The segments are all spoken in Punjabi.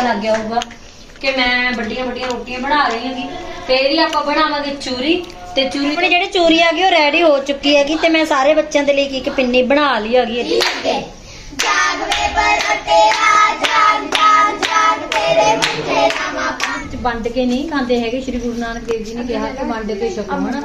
ਪਤਾ ਲੱਗ ਗਿਆ ਹੋਊਗਾ ਕਿ ਮੈਂ ਵੱਡੀਆਂ ਵੱਡੀਆਂ ਰੋਟੀਆਂ ਬਣਾ ਰਹੀ ਹਾਂਗੀ ਤੇ ਇਹਦੀ ਆਪਾਂ ਬਣਾਵਾਂਗੇ ਚੂਰੀ ਤੇ ਚੂਰੀ ਆਪਣੇ ਜਿਹੜੇ ਚੂਰੀ ਆ ਗਈ ਉਹ ਰੈਡੀ ਹੋ ਚੁੱਕੀ ਹੈਗੀ ਤੇ ਮੈਂ ਸਾਰੇ ਬੱਚਿਆਂ ਦੇ ਲਈ ਇੱਕ ਇੱਕ ਪਿੰਨੀ ਬਣਾ ਲਈ ਹੈਗੀ ਇਹਦੀ। ਜਾਗ ਵੇ ਬਰਤਿਆ ਜਾਗ ਜਾਗ ਜਾਗ ਤੇਰੇ ਮੁੱਠੇ ਰਾਮਾ ਪੰਜ ਵੰਡ ਕੇ ਨਹੀਂ ਖਾਂਦੇ ਹੈਗੇ ਸ਼੍ਰੀ ਗੁਰੂ ਨਾਨਕ ਦੇਵ ਜੀ ਨੇ ਕਿਹਾ ਕਿ ਵੰਡ ਕੇ ਛਕੋ ਹਨਾ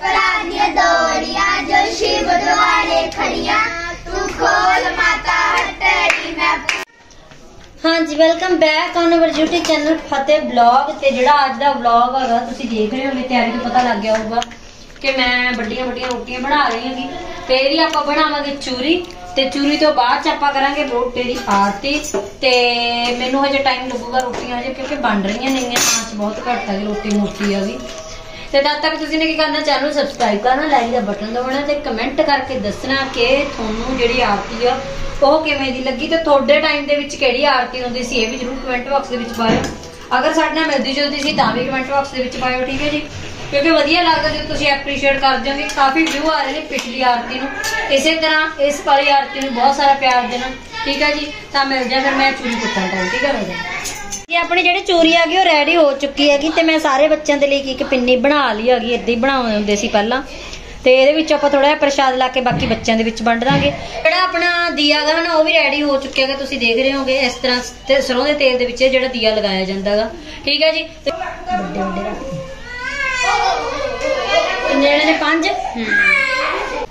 ਪਰਾਨੀਆਂ ਦੋੜੀਆਂ ਜੋ ਸ਼ਿਵ ਦੁਆਰੇ ਖੜੀਆਂ ਤੂੰ ਖੋਲ ਮਾਤਾ ਹਟੜੀ ਮੈਂ ਹਾਂਜੀ welcome back on our YouTube channel Fateh blog ਤੇ ਜਿਹੜਾ ਅੱਜ ਦਾ ਵਲੌਗ ਹੈਗਾ, ਤੁਸੀਂ ਦੇਖ ਰਹੇ ਹੋਗੇ ਤਿਆਰੀ ਤੋਂ ਪਤਾ ਲੱਗ ਗਿਆ ਹੋਊਗਾ ਕਿ ਮੈਂ ਵੱਡੀਆਂ ਵੱਡੀਆਂ ਰੋਟੀਆਂ ਬਣਾ ਰਹੀ ਹਾਂਗੀ। ਤੇ ਇਹਦੀ ਆਪਾਂ ਬਣਾਵਾਂਗੇ ਚੂਰੀ ਤੇ ਚੂਰੀ ਤੋਂ ਬਾਅਦ ਚ ਆਪਾਂ ਕਰਾਂਗੇ ਰੋਟੀ ਦੀ ਆਰਤੀ ਤੇ ਮੈਨੂੰ ਹਜੇ ਟਾਈਮ ਲੱਗੂਗਾ ਰੋਟੀਆਂ ਹਜੇ, ਕਿਉਂਕਿ ਬਣ ਰਹੀਆਂ ਨੇਗੀਆਂ ਆਂਚ ਬਹੁਤ ਘੱਟ ਹੈ ਰੋਟੀ ਮੋਟੀ ਆ ਵੀ। ਤੇ ਤਦ ਤੱਕ ਤੁਸੀਂ ਨੇ ਕੀ ਕਰਨਾ ਚੈਨਲ ਸਬਸਕ੍ਰਾਈਬ ਕਰਨਾ ਲਾਈਕ ਦਾ ਬਟਨ ਦਬਾਉਣਾ ਤੇ ਕਮੈਂਟ ਕਰਕੇ ਦੱਸਣਾ ਕਿ ਤੁਹਾਨੂੰ ਜਿਹੜੀ ਆਰਤੀ ਆ ਉਹ ਕਿਵੇਂ ਦੀ ਲੱਗੀ ਤੇ ਤੁਹਾਡੇ ਟਾਈਮ ਦੇ ਵਿੱਚ ਕਿਹੜੀ ਆਰਤੀ ਹੁੰਦੀ ਸੀ? ਇਹ ਵੀ ਜਰੂਰ ਕਮੈਂਟ ਬਾਕਸ ਦੇ ਵਿੱਚ ਪਾਇਓ। ਅਗਰ ਸਾਡੇ ਨਾਲ ਮਿਲਦੀ ਜੁਲਦੀ ਸੀ ਤਾਂ ਵੀ ਕਮੈਂਟ ਬਾਕਸ ਦੇ ਵਿੱਚ ਪਾਇਓ, ਠੀਕ ਹੈ ਜੀ? ਕਿਉਂਕਿ ਵਧੀਆ ਲੱਗਦਾ ਜਦੋਂ ਤੁਸੀਂ ਐਪਰੀਸ਼ੀਏਟ ਕਰਦੇ ਹੋ ਕਾਫੀ ਵਿਊ ਆ ਰਹੇ ਨੇ ਪਿਛਲੀ ਆਰਤੀ ਨੂੰ। ਇਸੇ ਤਰ੍ਹਾਂ ਇਸ ਵਾਲੀ ਆਰਤੀ ਨੂੰ ਬਹੁਤ ਸਾਰਾ ਪਿਆਰ ਦੇਣਾ, ਠੀਕ ਹੈ ਜੀ? ਤਾਂ ਮਿਲ ਜਾ ਫਿਰ ਮੈਂ ਚੂਰੀ ਕੁੱਟਾਂ ਟਾਈਮ ਠੀਕ ਹੈ ਮਿਲ ਜੀ, ਆਪਣੀ ਜਿਹੜੀ ਚੂਰੀ ਆ ਗਈ ਉਹ ਰੈਡੀ ਹੋ ਚੁੱਕੀ ਹੈਗੀ ਤੇ ਮੈਂ ਸਾਰੇ ਬੱਚਿਆਂ ਦੇ ਲਈ ਇੱਕ ਇੱਕ ਪਿੰਨੀ ਬਣਾ ਲਈ ਹੈਗੀ, ਏਦਾਂ ਹੀ ਬਣਾਉਂਦੇ ਹੁੰਦੇ ਸੀ ਪਹਿਲਾਂ। ਤੇ ਇਹਦੇ ਵਿੱਚ ਆਪਾਂ ਥੋੜਾ ਜਿਹਾ ਪ੍ਰਸ਼ਾਦ ਲਾ ਕੇ ਬਾਕੀ ਬੱਚਿਆਂ ਦੇ ਵਿੱਚ ਵੰਡ ਦਾਂਗੇ। ਜਿਹੜਾ ਆਪਣਾ ਦੀਆ ਗਾ ਨਾ ਉਹ ਵੀ ਰੈਡੀ ਹੋ ਚੁੱਕਿਆ ਹੈਗਾ ਤੁਸੀਂ ਦੇਖ ਰਹੇ ਹੋਗੇ, ਇਸ ਤਰ੍ਹਾਂ ਤੇ ਸਰੋਂ ਦੇ ਤੇਲ ਦੇ ਵਿੱਚ ਜਿਹੜਾ ਦੀਆ ਲਗਾਇਆ ਜਾਂਦਾ ਹੈਗਾ ਠੀਕ ਹੈ ਜੀ? ਵੱਡੇ ਵੱਡੇ ਰੱਖ ਕਿੰਨੇ ਨੇ ਪੰਜ?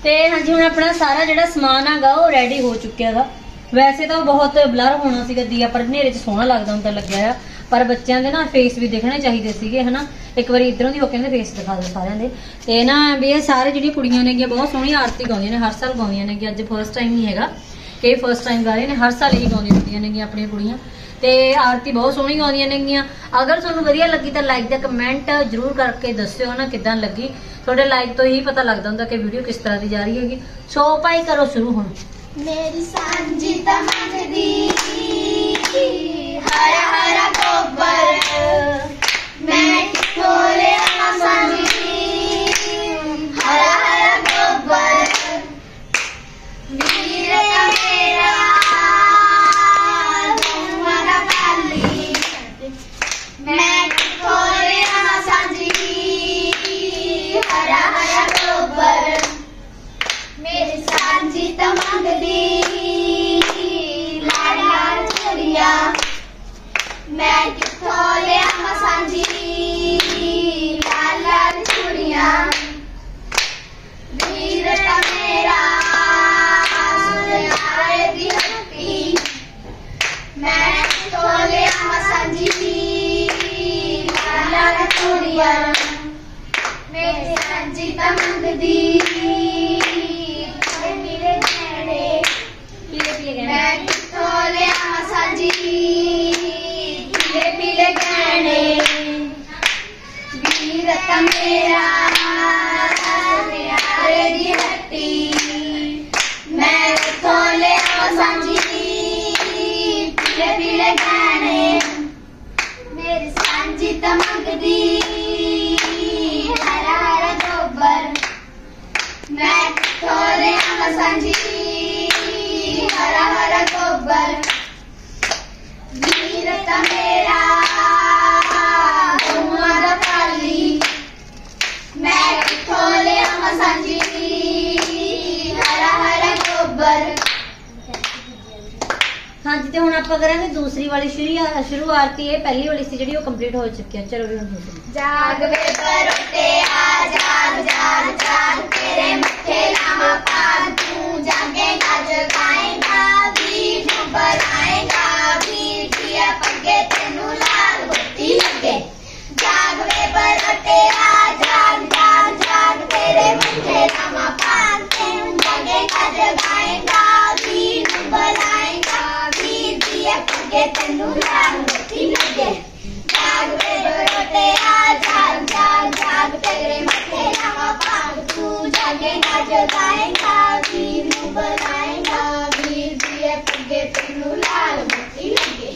ਤੇ ਹਾਂਜੀ, ਹੁਣ ਆਪਣਾ ਸਾਰਾ ਜਿਹੜਾ ਸਮਾਨ ਹੈਗਾ, ਉਹ ਰੈਡੀ ਹੋ ਚੁੱਕਿਆ ਹੈਗਾ ਵੈਸੇ ਤਾਂ ਉਹ ਬਹੁਤ ਬਲਰ ਹੋਣਾ ਸੀਗਾ, ਦੀਆ, ਪਰ ਹਨੇਰੇ 'ਚ ਸੋਹਣਾ ਲੱਗਦਾ ਹੁੰਦਾ, ਲੱਗਿਆ ਆ। ਪਰ ਬੱਚਿਆਂ ਦੇ ਨਾ ਫੇਸ ਵੀ ਦੇਖਣੇ ਚਾਹੀਦੇ ਸੀਗੇ, ਹਨਾ? ਇੱਕ ਵਾਰੀ ਇਧਰੋਂ ਦੀ ਹੋ ਕੇ ਇਹਦੇ ਫੇਸ ਦਿਖਾ ਦਿਓ ਸਾਰਿਆਂ ਦੇ। ਤੇ ਨਾ ਵੀ ਇਹ ਸਾਰੇ ਜਿਹੜੀਆਂ ਕੁੜੀਆਂ ਨੇਗੀਆਂ, ਬਹੁਤ ਸੋਹਣੀ ਆਰਤੀ ਗਾਉਂਦੀਆਂ ਨੇ, ਹਰ ਸਾਲ ਗਾਉਂਦੀਆਂ ਨੇਗੀਆਂ। ਅੱਜ ਫਰਸਟ ਟਾਈਮ ਨਹੀਂ ਹੈਗਾ। ਕਿ ਫਰਸਟ ਟਾਈਮ ਗਾ ਰਹੇ ਨੇ, ਹਰ ਸਾਲ ਹੀ ਗਾਉਂਦੀਆਂ ਹੁੰਦੀਆਂ ਨੇਗੀਆਂ ਆਪਣੀਆਂ ਕੁੜੀਆਂ। ਤੇ ਆਰਤੀ ਬਹੁਤ ਸੋਹਣੀ ਗਾਉਂਦੀਆਂ ਨੇਗੀਆਂ। ਅਗਰ ਤੁਹਾਨੂੰ ਵਧੀਆ ਲੱਗੀ ਤਾਂ ਲਾਈਕ ਤੇ ਕਮੈਂਟ ਜਰੂਰ ਕਰਕੇ ਦੱਸਿਓ ਨਾ ਕਿਦਾਂ ਲੱਗੀ। ਤੁਹਾਡੇ ਲਾਈਕ ਤੋਂ ਹੀ ਪਤਾ ਲੱਗਦਾ ਹੁੰਦਾ ਕਿ ਵੀਡੀਓ ਕਿਸ ਤਰ੍ਹਾਂ ਦੀ ਜਾ ਰਹੀ ਹੈਗੀ। ਸੋ ਭਾਈ, ਕਰੋ ਸ਼ੁਰੂ ਹੁਣ। ਮੇਰੀ ਸਾਂਝੀ ਤਾਂ ਮੰਗਦੀ ਹਰਾ ਹਰਾ ਮੈਂ ਕਿੱਥੋਂ ਲਿਆਵਾਂ ਸਾਂਝੀ ਪੀਲੇ ਪੀਲੇ ਗਹਿਣੇ ਮੇਰੀ ਸਾਂਝੀ ਤਾਂ ਮੰਗਦੀ। ਹਰਾ ਹਰਾ ਮੈਂ ਕਿੱਥੋਂ ਲਿਆਵਾਂ ਸਾਂਝੀ। ਹਰਾ ਹਰਾ ਗੋਬਰ ਵੀਰ ਤਾਂ ਮੇਰਾ ਆਪਾਂ ਕਰਾਂਗੇ ਦੂਸਰੀ ਵਾਲੀ ਸ਼ੁਰੂ ਸ਼ੁਰੂ ਆਰਤੀ ਇਹ ਪਹਿਲੀ ਵਾਲੀ ਸੀ ਜਿਹੜੀ ਉਹ ਕੰਪਲੀਟ ਹੋ ਚੁੱਕੀ ਹੈ। ਚਲੋ ਵੀ ਹੁਣ ਦੂਸਰੀ ਜਾਗ ਵੇ ਪਰੋਟੇ ਆ ਜਾਗ ਜਾਗ ਜਾਗ ਤੇਰੇ ਮੱਥੇ ਕੀ ਪੱਗੇ ਤੈਨੂੰ ਲਾਲ ਬੱਤੀ ਲੱਗੇ ਜਾਗ ਵੇ ਬਰੋਟੇ ਆ ਜਾਗ ਜਾਗ ਜਾਗ ਤੇਰੇ ਮੱਥੇ ਲਾਵਾ ਭਾਗ ਤੂੰ ਜਾਗੇਗਾ ਜਗਾਏਗਾ ਵੀਰ ਨੂੰ ਬੁਲਾਏਗਾ ਵੀਰ ਦੀਏ ਪੱਗੇ ਤੈਨੂੰ ਲਾਲ ਮੱਤੀ ਲੱਗੇ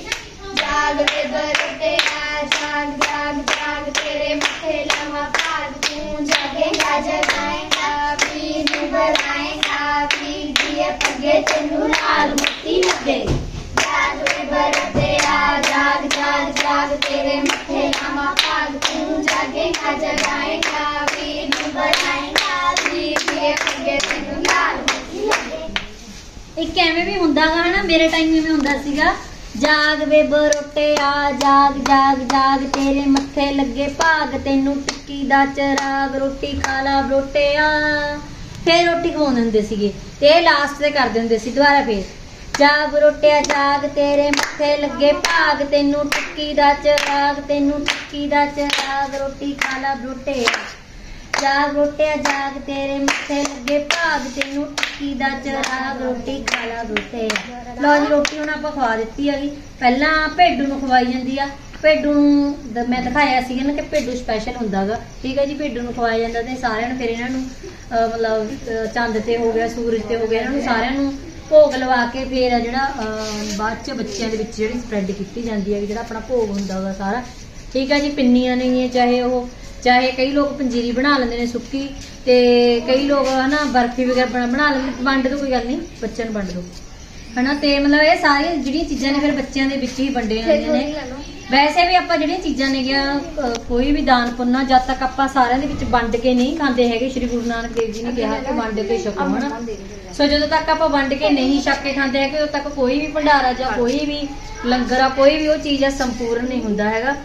ਜਾਗ ਵੇ ਬਰੋਟੇ ਆ ਜਾਗ ਜਾਗ ਜਾਗ ਤੇਰੇ ਮੱਥੇ ਲਾਵਾ ਭਾਗ ਤੂੰ ਜਾਗੇਗਾ ਜਗਾਏਗਾ ਵੀਰ ਨੂੰ ਬੁਲਾਏਗਾ ਵੀਰ ਦੀਏ ਪੱਗੇ ਤੈਨੂੰ ਲਾਲ ਮੱਤੀ ਲੱਗੇ ਜਾਗ ਵੇ ਬਰੋਟੇ ਆ ਜਾਗ ਜਾਗ ਜਾਗ ਤੇਰੇ ਮੱਥੇ ਲਾਵਾਂ ਭਾਗ ਤੂੰ ਜਾਗੇਗਾ ਜਗਾਏਗਾ ਵੀਰ ਨੂੰ ਬਣਾਏਗਾ ਵੀਰ ਦੇ ਅੱਗੇ ਤੈਨੂੰ ਲਾਲ ਮੱਛੀ ਲੱਗੇ। ਇੱਕ ਐਵੇਂ ਵੀ ਹੁੰਦਾ ਗਾ ਹਨਾ ਮੇਰੇ ਟਾਈਮ ਐਵੇਂ ਹੁੰਦਾ ਸੀਗਾ, ਜਾਗ ਵੇ ਬਰੋਟੇ ਜਾਗ ਜਾਗ ਜਾਗ ਤੇਰੇ ਮੱਥੇ ਲੱਗੇ ਭਾਗ, ਤੈਨੂੰ ਟਿੱਕੀ ਦਾ ਚਰਾਗ, ਰੋਟੀ ਖਾ ਲਾ ਬਰੋਟੇ ਆ। ਫੇਰ ਰੋਟੀ ਖਵਾਉਂਦੇ ਹੁੰਦੇ ਸੀਗੇ ਤੇ ਇਹ ਲਾਸਟ ਤੇ ਕਰਦੇ ਹੁੰਦੇ ਸੀ ਦੁਬਾਰਾ ਫੇਰ। ਜਾਗ ਰੋਟਿਆ, ਜਾਗ ਤੇਰੇ ਮੱਥੇ ਲੱਗੇ ਭਾਗ। ਤੈਨੂੰ ਟਿੱਕੀ ਦਾ ਚਰਾਗ, ਤੈਨੂੰ ਟਿੱਕੀ ਦਾ ਚਰਾਗ। ਰੋਟੀ ਖਾ ਲਾ ਬਰੋਟੇ। ਜਾਗ ਰੋਟਿਆ, ਜਾਗ ਤੇਰੇ ਮੱਥੇ ਲੱਗੇ ਭਾਗ। ਤੈਨੂੰ ਟਿੱਕੀ ਦਾ ਚਰਾਗ, ਰੋਟੀ ਖਾ ਲਾ ਰੋਟੇ ਲਓ ਜੀ, ਰੋਟੀ ਹੁਣ ਆਪਾਂ ਖਵਾ ਦਿੱਤੀ ਹੈਗੀ। ਪਹਿਲਾਂ ਭੇਡੂ ਨੂੰ ਖਵਾਈ ਜਾਂਦੀ ਆ। ਭੇਡੂ ਨੂੰ ਮੈਂ ਦਿਖਾਇਆ ਸੀਗਾ ਨਾ ਕਿ ਭੇਡੂ ਸਪੈਸ਼ਲ ਹੁੰਦਾਗਾ। ਠੀਕ ਹੈ ਜੀ, ਭੇਡੂ ਨੂੰ ਖਵਾਇਆ ਜਾਂਦਾ ਤੇ ਸਾਰਿਆਂ ਨੂੰ, ਫਿਰ ਇਹਨਾਂ ਨੂੰ ਮਤਲਬ ਚੰਦ ਤੇ ਹੋ ਗਿਆ, ਸੂਰਜ ਤੇ ਹੋ ਗਿਆ, ਇਹਨਾਂ ਨੂੰ ਸਾਰਿਆਂ ਨੂੰ ਭੋਗ ਲਵਾ ਕੇ ਫਿਰ ਆ ਜਿਹੜਾ, ਅਹ, ਬਾਅਦ ਚ ਬੱਚਿਆਂ ਦੇ ਵਿੱਚ ਜਿਹੜੀ ਸਪਰੈਡ ਕੀਤੀ ਜਾਂਦੀ ਹੈ ਜਿਹੜਾ ਆਪਣਾ ਭੋਗ ਹੁੰਦਾ ਉਹਦਾ ਸਾਰਾ। ਠੀਕ ਹੈ ਜੀ, ਪਿੰਨੀਆਂ ਨਹੀਂ ਚਾਹੇ ਉਹ, ਚਾਹੇ ਕਈ ਲੋਕ ਪੰਜੀਰੀ ਬਣਾ ਲੈਂਦੇ ਨੇ ਸੁੱਕੀ, ਤੇ ਕਈ ਲੋਕ ਹਨਾ ਬਰਫੀ ਵਗੈਰਾ ਬਣਾ ਬਣਾ ਲੈਂਦੇ ਵੰਡ ਦੋ ਕੋਈ ਗੱਲ ਨਹੀਂ, ਬੱਚਿਆਂ ਨੂੰ ਵੰਡ ਦੋ। ਹਨਾ, ਤੇ ਮਤਲਬ ਇਹ ਸਾਰੀਆਂ ਜਿਹੜੀਆਂ ਚੀਜ਼ਾਂ ਨੇ ਫਿਰ ਬੱਚਿਆਂ ਦੇ ਵਿੱਚ ਹੀ ਵੰਡੀਆਂ ਜਾਂਦੀਆਂ ਨੇ। ਵੈਸੇ ਵੀ ਆਪਾਂ ਜਿਹੜੀਆਂ ਚੀਜ਼ਾਂ ਨੇਗੀਆਂ ਅਹ ਕੋਈ ਵੀ ਦਾਨ ਪੁੰਨਾ ਜਦ ਤੱਕ ਆਪਾਂ ਸਾਰਿਆਂ ਦੇ ਵਿੱਚ ਵੰਡ ਕੇ ਨਹੀਂ ਖਾਂਦੇ ਹੈਗੇ ਸ੍ਰੀ ਗੁਰੂ ਨਾਨਕ ਦੇਵ ਜੀ ਨੇ ਕਿਹਾ ਕਿ ਵੰਡ ਕੇ ਛਕੋ ਹਨਾ? ਸੋ ਜਦੋਂ ਤੱਕ ਆਪਾਂ ਵੰਡ ਕੇ ਨਹੀਂ ਛਕ ਕੇ ਖਾਂਦੇ ਹੈਗੇ ਉਦੋਂ ਤੱਕ ਕੋਈ ਵੀ ਭੰਡਾਰਾ ਜਾਂ ਕੋਈ ਵੀ ਲੰਗਰ ਆ ਕੋਈ ਵੀ ਉਹ ਚੀਜ਼ ਆ ਸੰਪੂਰਨ ਨਹੀਂ ਹੁੰਦਾ ਹੈਗਾ।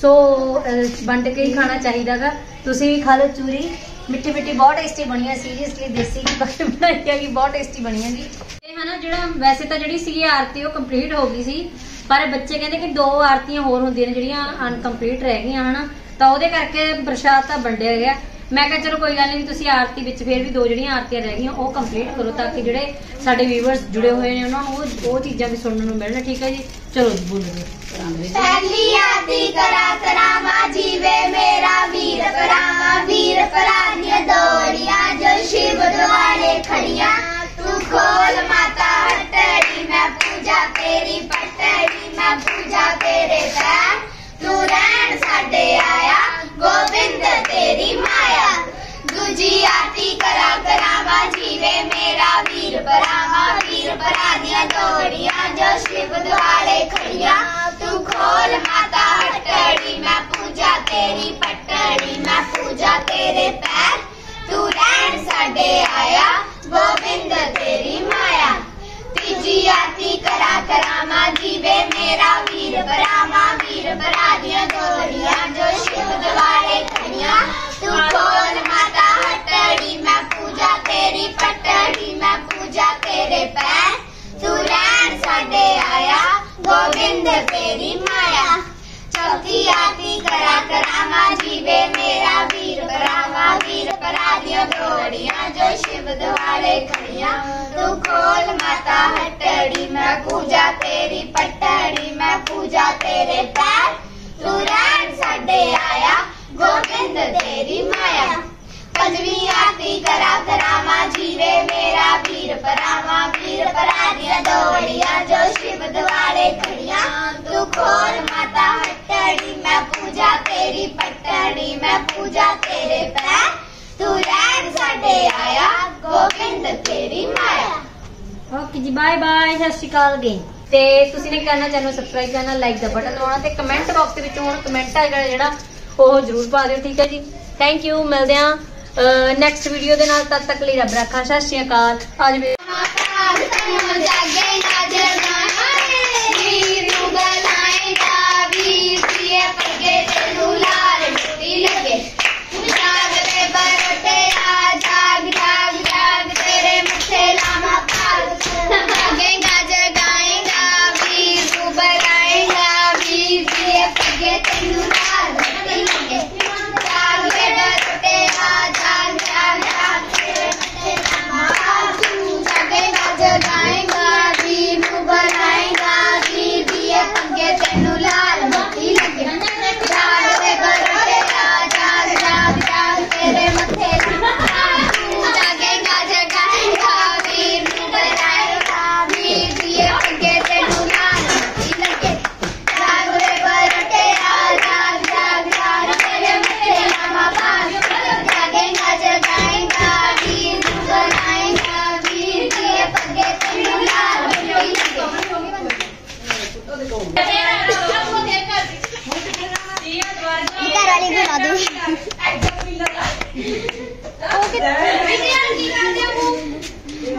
ਸੋ ਅਹ, ਵੰਡ ਕੇ ਹੀ ਖਾਣਾ ਚਾਹੀਦਾਗਾ ਤੁਸੀਂ ਵੀ ਖਾ ਲਓ ਚੂਰੀ। ਮਿੱਠੀ ਮਿੱਠੀ ਬਹੁਤ ਟੇਸਟੀ ਬਣੀ ਹੈ ਸੀਰੀਅਸਲੀ ਦੇਸੀ ਘੀ ਪਾ ਕੇ ਬਣਾਈ ਹੈਗੀ ਬਹੁਤ ਟੇਸਟੀ ਬਣੀ ਹੈਗੀ। ਤੇ ਹਨਾ ਜਿਹੜਾ ਵੈਸੇ ਤਾਂ ਜਿਹੜੀ ਸੀਗੀ ਆਰਤੀ ਉਹ ਕੰਪਲੀਟ ਹੋ ਗਈ ਸੀ। ਪਰ ਬੱਚੇ ਕਹਿੰਦੇ ਕਿ ਦੋ ਆਰਤੀਆਂ ਹੋਰ ਹੁੰਦੀਆਂ ਨੇ ਜਿਹੜੀਆਂ ਅਨਕੰਪਲੀਟ ਰਹਿ ਗਈਆਂ, ਹਨਾ? ਤਾਂ ਉਹਦੇ ਕਰਕੇ ਪ੍ਰਸ਼ਾਦ ਤਾਂ ਵੰਡਿਆ ਗਿਆ। ਮੈਂ ਕਿਹਾ, ਚਲੋ ਕੋਈ ਗੱਲ ਨਹੀਂ, ਤੁਸੀਂ ਆਰਤੀ ਵਿੱਚ ਫਿਰ ਵੀ ਦੋ ਜਿਹੜੀਆਂ ਆਰਤੀਆਂ ਰਹਿ ਗਈਆਂ, ਉਹ ਕੰਪਲੀਟ ਕਰੋ ਤਾਂ ਕਿ ਜਿਹੜੇ ਸਾਡੇ ਵੀਵਰਸ ਜੁੜੇ ਹੋਏ ਨੇ, ਉਹਨਾਂ ਨੂੰ ਉਹ ਉਹ ਚੀਜ਼ਾਂ ਵੀ ਸੁਣਨ ਨੂੰ ਮਿਲਣ, ਠੀਕ ਹੈ ਜੀ? ਚਲੋ ਜੀ। ਬੋਲੋ ਪਹਿਲੀ ਆਦੀ ਕਰਾ, ਕਰਾਵਾ ਜੀਵੇ ਮੇਰਾ ਵੀਰ ਭਰਾਵਾ ਵੀਰ ਭਰਾ ਦੋੜੀਆਂ ਜੋ ਸ਼ਿਵ ਦੁਆਰੇ ਖੜੀਆਂ। ਤੂੰ ਖੋਲ ਮਾਤਾ, ਹਟੜੀ, ਮੈਂ ਪੂਜਾ ਤੇਰੀ ਪਟੜੀ ਪੂਜਾ ਤੇਰੇ ਪੈਰ। ਤੂੰ ਰਹਿਣ ਸਾਡੇ ਆਇਆ, ਗੋਬਿੰਦ ਤੇਰੀ ਮਾਇਆ। ਦੂਜੀ ਆਰਤੀ ਕਰਾ, ਕਰਾਵਾ, ਜੀਵੇ ਮੇਰਾ ਵੀਰ ਭਰਾਵਾ, ਵੀਰ ਭਰਾ ਦੀਆਂ ਦੋੜੀਆਂ ਜੋ ਸ਼ਿਵ ਦੁਆਲੇ ਖੜੀਆਂ। ਤੂੰ ਖੋਲ ਮਾਤਾ ਹਟੜੀ, ਮੈਂ ਪੂਜਾ ਤੇਰੀ ਪਟੜੀ, ਮੈਂ ਪੂਜਾ ਤੇਰੇ ਪੈਰ। ਤੂੰ ਰਹਿਣ ਸਾਡੇ ਆਇਆ, ਗੋਬਿੰਦ ਤੀਜੀ ਆਰਤੀ ਕਰਾ ਕਰਾਵਾ ਜੀਵੇ ਮੇਰਾ ਵੀਰ ਭਰਾਵਾ ਵੀਰ ਭਰਾ ਦੀਆਂ ਦੋੜੀਆਂ ਭਰਾ ਜੋ ਸ਼ਿਵ ਦੁਆਰੇ ਖੜੀਆਂ। ਤੂੰ ਖੋਲ ਮਾਤਾ ਹਟੜੀ, ਮੈਂ ਪੂਜਾ ਤੇਰੀ ਪਟੜੀ, ਮੈਂ ਪੂਜਾ ਤੇਰੇ ਪੈਰ। ਤੂੰ ਰਹਿਣ ਸਾਡੇ ਆਇਆ, ਗੋਬਿੰਦ ਤੇਰੀ ਮਾਇਆ। ਪੰਜਵੀਂ ਆਰਤੀ ਕਰਾ ਕਰਾਵਾ, ਜੀਵੇ ਮੇਰਾ ਵੀਰ ਭਰਾਵਾ, ਵੀਰ ਭਰਾ ਦੀਆਂ ਦੋੜੀਆਂ ਜੋ ਸ਼ਿਵ ਦੁਆਰੇ ਖੜੀਆਂ ਤੂੰ ਖੋਲ ਮਾਤਾ ਹਟੜੀ ਮੈਂ ਪੂਜਾ ਤੇਰੀ ਪਟੜੀ ਮੈਂ ਪੂਜਾ ਤੇਰੇ ਪੈਰ ਤੂੰ ਰਹਿਣ ਸਾਡੇ ਆਇਆ ਗੋਬਿੰਦ ਤੇਰੀ ਮਾਇਆ ਓਕੇ ਜੀ ਬਾਏ ਬਾਏ ਸਤਿ ਸ਼੍ਰੀ ਅਕਾਲ ਅਗੇਨ ਤੇ ਤੁਸੀਂ ਨੇ ਕਰਨਾ ਚੈਨਲ ਸਬਸਕ੍ਰਾਈਬ ਕਰਨਾ ਲਾਈਕ ਦਾ ਬਟਨ ਦਬਾਉਣਾ ਤੇ ਕਮੈਂਟ ਬਾਕਸ ਦੇ ਵਿੱਚ ਹੁਣ ਕਮੈਂਟ ਆ ਜਿਹੜਾ ਉਹ ਜ਼ਰੂਰ ਪਾ ਦਿਓ, ਠੀਕ ਹੈ ਜੀ? ਥੈਂਕ ਯੂ ਮਿਲਦੇ ਆ ਨੈਕਸਟ ਵੀਡੀਓ ਦੇ ਨਾਲ ਤਦ ਤੱਕ ਲਈ ਰੱਬ ਰੱਖਾ, ਸਤਿ ਸ਼੍ਰੀ ਅਕਾਲ। ਅੱਜ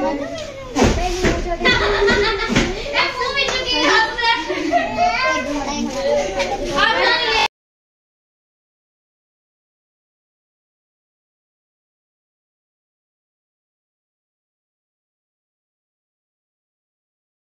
我就是这